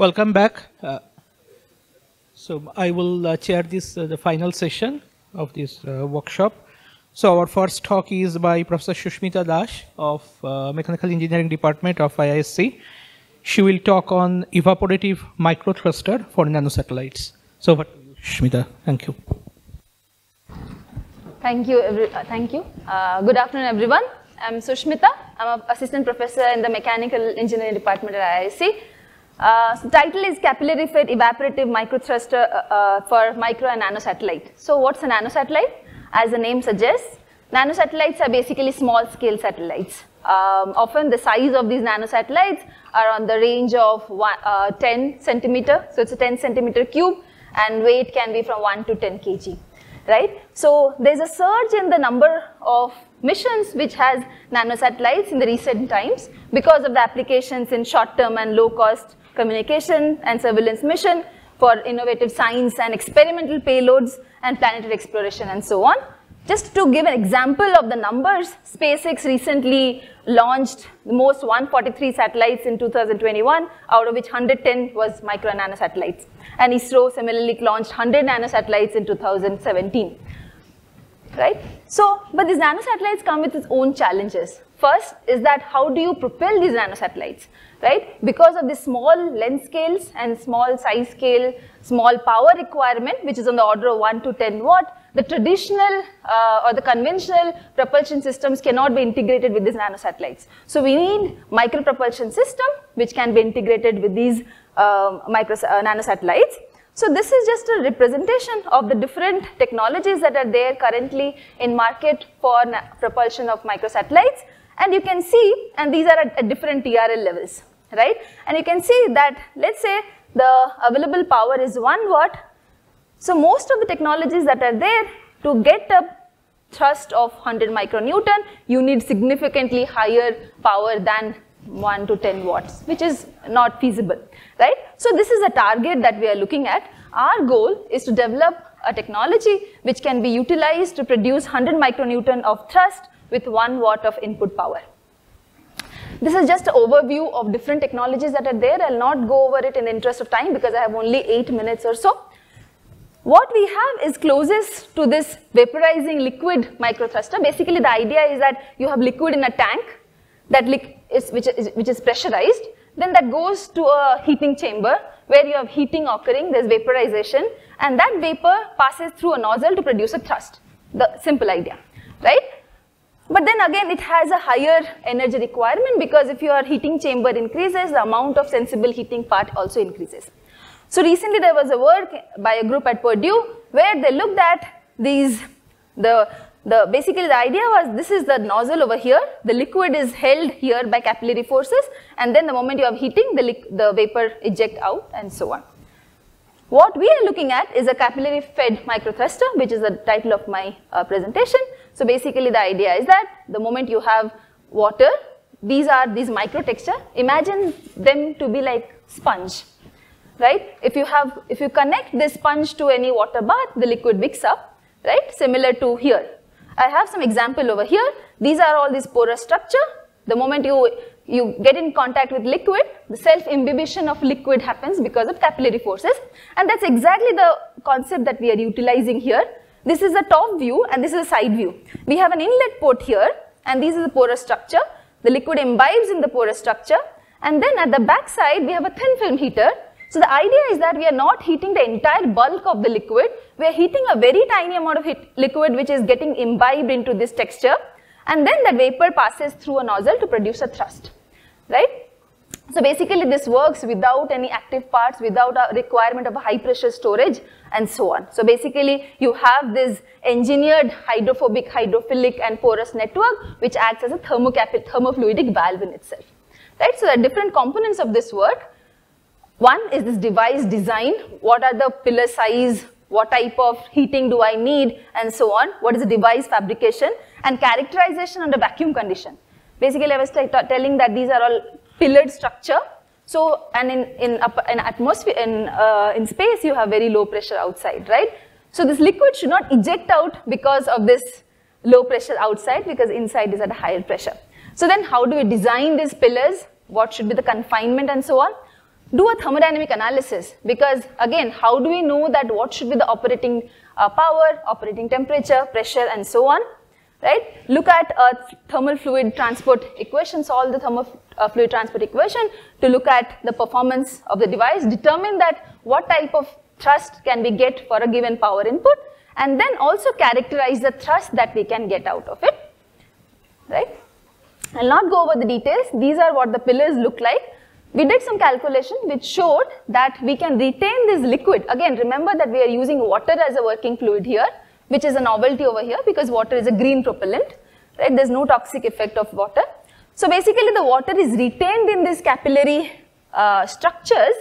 Welcome back. Uh, so I will uh, chair this uh, the final session of this uh, workshop. So our first talk is by Professor Susmita Dash of uh, Mechanical Engineering Department of IISc. She will talk on evaporative microthruster for nanosatellites. So over Susmita. Thank you. Thank you. Every, uh, thank you. Good afternoon, everyone. I'm Susmita. I'm an assistant professor in the Mechanical Engineering Department at IISc. Uh, so title is Capillary Fed Evaporative Microthruster uh, uh, for Micro and Nanosatellite. So what's a nanosatellite? As the name suggests, nanosatellites are basically small scale satellites. Um, often the size of these nanosatellites are on the range of one, uh, 10 centimeter. So it's a 10 centimeter cube and weight can be from 1 to 10 kg. Right? So there's a surge in the number of missions which has nanosatellites in the recent times because of the applications in short term and low cost communication and surveillance mission for innovative science and experimental payloads and planetary exploration and so on. Just to give an example of the numbers, SpaceX recently launched the most 143 satellites in 2021, out of which 110 was micro and nanosatellites. And ISRO similarly launched 100 nanosatellites in 2017. Right? So, but these nanosatellites come with its own challenges. First is that how do you propel these nanosatellites? right? Because of the small length scales and small size scale, small power requirement, which is on the order of 1 to 10 watt, the traditional uh, or the conventional propulsion systems cannot be integrated with these nanosatellites. So we need micro-propulsion system, which can be integrated with these um, micro uh, nanosatellites. So this is just a representation of the different technologies that are there currently in market for propulsion of microsatellites. And you can see, and these are at, at different TRL levels right? And you can see that, let's say the available power is 1 watt. So most of the technologies that are there to get a thrust of 100 micronewton, you need significantly higher power than 1 to 10 watts, which is not feasible, right? So this is a target that we are looking at. Our goal is to develop a technology which can be utilized to produce 100 micronewton of thrust with 1 watt of input power. This is just an overview of different technologies that are there. I'll not go over it in the interest of time because I have only 8 minutes or so. What we have is closest to this vaporizing liquid microthruster. Basically, the idea is that you have liquid in a tank that is, which, is, which is pressurized. Then that goes to a heating chamber where you have heating occurring, there's vaporization, and that vapor passes through a nozzle to produce a thrust. The simple idea, right? But then again, it has a higher energy requirement because if your heating chamber increases, the amount of sensible heating part also increases. So recently there was a work by a group at Purdue where they looked at these, the, the, basically the idea was this is the nozzle over here, the liquid is held here by capillary forces and then the moment you have heating, the, the vapor eject out and so on. What we are looking at is a capillary fed microthruster, which is the title of my uh, presentation. So basically the idea is that the moment you have water, these are these micro texture, imagine them to be like sponge, right? If you have, if you connect this sponge to any water bath, the liquid wicks up, right? Similar to here. I have some example over here. These are all this porous structure. The moment you you get in contact with liquid, the self-imbibition of liquid happens because of capillary forces. And that's exactly the concept that we are utilizing here. This is the top view and this is a side view. We have an inlet port here and this is the porous structure. The liquid imbibes in the porous structure. And then at the back side, we have a thin film heater. So the idea is that we are not heating the entire bulk of the liquid. We are heating a very tiny amount of liquid which is getting imbibed into this texture. And then that vapor passes through a nozzle to produce a thrust right? So basically this works without any active parts, without a requirement of a high pressure storage and so on. So basically you have this engineered hydrophobic, hydrophilic and porous network which acts as a thermofluidic valve in itself. Right? So there are different components of this work. One is this device design. What are the pillar size? What type of heating do I need? And so on. What is the device fabrication? And characterization under vacuum condition. Basically, I was telling that these are all pillared structure. So, and in, in, in atmosphere, in, uh, in space, you have very low pressure outside, right? So this liquid should not eject out because of this low pressure outside because inside is at a higher pressure. So then how do we design these pillars? What should be the confinement and so on? do a thermodynamic analysis because again, how do we know that what should be the operating uh, power, operating temperature, pressure and so on, right? Look at a thermal fluid transport equation, solve the thermal uh, fluid transport equation to look at the performance of the device, determine that what type of thrust can we get for a given power input and then also characterize the thrust that we can get out of it, right? I'll not go over the details. These are what the pillars look like. We did some calculation which showed that we can retain this liquid. Again, remember that we are using water as a working fluid here, which is a novelty over here because water is a green propellant, right? There's no toxic effect of water. So basically the water is retained in these capillary uh, structures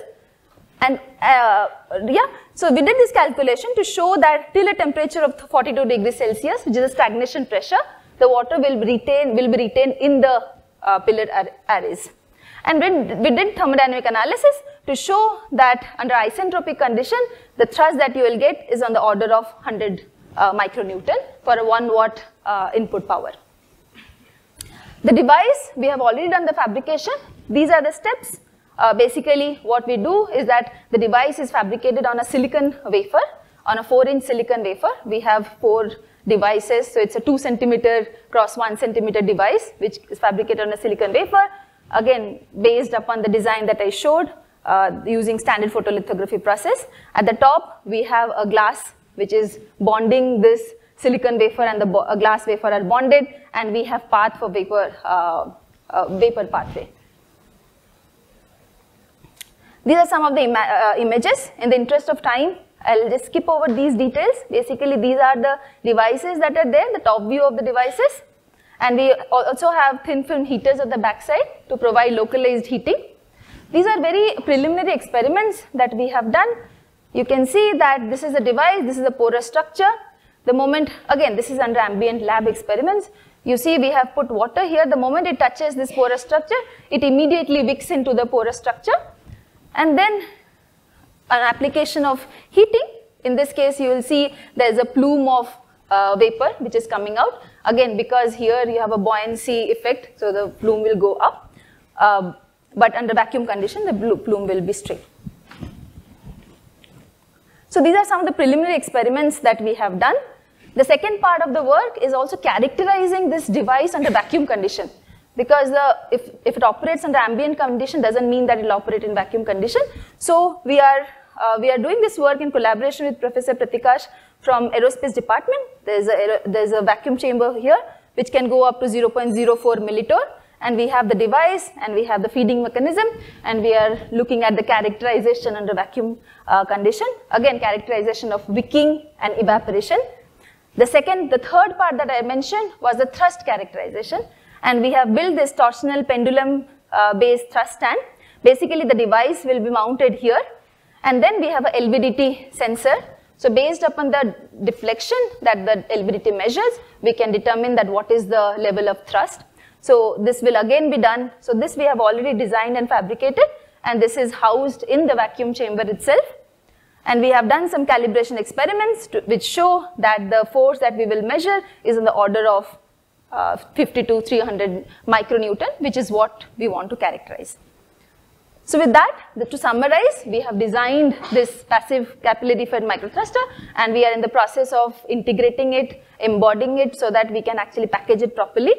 and uh, yeah, so we did this calculation to show that till a temperature of 42 degrees Celsius, which is a stagnation pressure, the water will retain will be retained in the uh, pillar arrays. And we, did thermodynamic analysis to show that under isentropic condition, the thrust that you will get is on the order of 100 uh, micronewton for a 1 watt uh, input power. The device, we have already done the fabrication. These are the steps. Uh, basically, what we do is that the device is fabricated on a silicon wafer, on a 4-inch silicon wafer. We have four devices, so it's a 2 centimeter cross 1 centimeter device, which is fabricated on a silicon wafer again based upon the design that I showed uh, using standard photolithography process. At the top, we have a glass which is bonding this silicon wafer and the glass wafer are bonded and we have path for vapor, uh, uh, vapor pathway. These are some of the ima uh, images. In the interest of time, I'll just skip over these details. Basically, these are the devices that are there, the top view of the devices. And we also have thin film heaters at the backside to provide localized heating. These are very preliminary experiments that we have done. You can see that this is a device, this is a porous structure. The moment, again, this is under ambient lab experiments. You see we have put water here. The moment it touches this porous structure, it immediately wicks into the porous structure. And then an application of heating. In this case, you will see there is a plume of uh, vapor which is coming out. Again, because here you have a buoyancy effect, so the plume will go up. Um, but under vacuum condition, the plume will be straight. So these are some of the preliminary experiments that we have done. The second part of the work is also characterizing this device under vacuum condition. Because the, if, if it operates under ambient condition doesn't mean that it will operate in vacuum condition. So we are, uh, we are doing this work in collaboration with Professor Pratikash from aerospace department. There's a, there's a vacuum chamber here which can go up to 0.04 millitorr and we have the device and we have the feeding mechanism and we are looking at the characterization under vacuum uh, condition. Again, characterization of wicking and evaporation. The second, the third part that I mentioned was the thrust characterization and we have built this torsional pendulum uh, based thrust stand. Basically, the device will be mounted here and then we have a LVDT sensor so based upon the deflection that the LVDT measures, we can determine that what is the level of thrust. So this will again be done. So this we have already designed and fabricated and this is housed in the vacuum chamber itself. And we have done some calibration experiments to, which show that the force that we will measure is in the order of uh, 50 to 300 micronewton, which is what we want to characterize. So with that, to summarize, we have designed this passive capillary fed microthruster and we are in the process of integrating it, embodying it so that we can actually package it properly,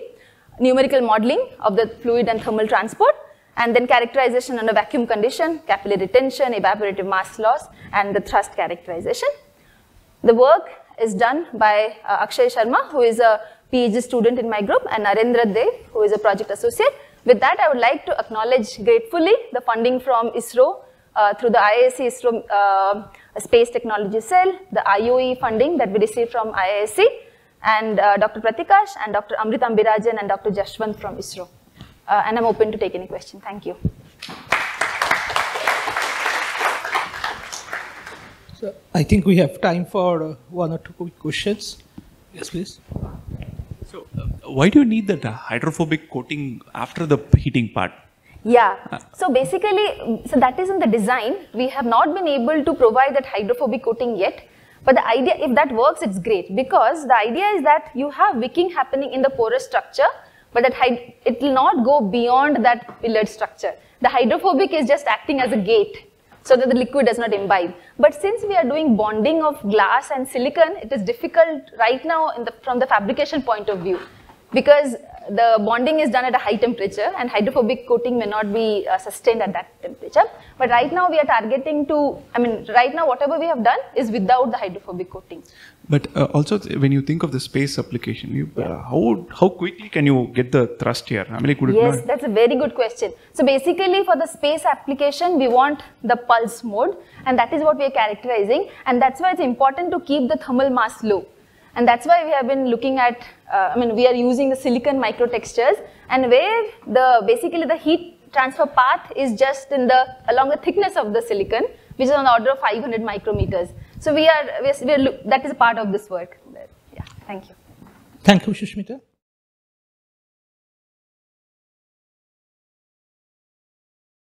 numerical modeling of the fluid and thermal transport, and then characterization under vacuum condition, capillary retention, evaporative mass loss, and the thrust characterization. The work is done by uh, Akshay Sharma, who is a PhD student in my group, and Narendra Dev, who is a project associate. With that, I would like to acknowledge gratefully the funding from ISRO uh, through the IISc ISRO uh, Space Technology Cell, the IOE funding that we received from IISc, and uh, Dr. Pratikash and Dr. Amrit Ambirajan and Dr. Jashwant from ISRO. Uh, and I'm open to take any question. Thank you. So I think we have time for uh, one or two quick questions. Yes, please. So, uh, why do you need that hydrophobic coating after the heating part? Yeah. So basically, so that is in the design. We have not been able to provide that hydrophobic coating yet. But the idea, if that works, it's great because the idea is that you have wicking happening in the porous structure, but that it will not go beyond that pillared structure. the hydrophobic is just acting as a gate so that the liquid does not imbibe. But since we are doing bonding of glass and silicon, it is difficult right now the, from the fabrication point of view because the bonding is done at a high temperature and hydrophobic coating may not be uh, sustained at that temperature. But right now we are targeting to, I mean, right now whatever we have done is without the hydrophobic coating. But uh, also, when you think of the space application, you, uh, how how quickly can you get the thrust here? I mean, could it Yes, that's a very good question. So basically for the space application, we want the pulse mode and that is what we are characterizing and that's why it's important to keep the thermal mass low. And that's why we have been looking at, uh, I mean, we are using the silicon microtextures and where the, basically the heat transfer path is just in the, along the thickness of the silicon, which is on the order of 500 micrometers. So we are, we are, we are that is a part of this work. Yeah, thank you. Thank you, Susmita.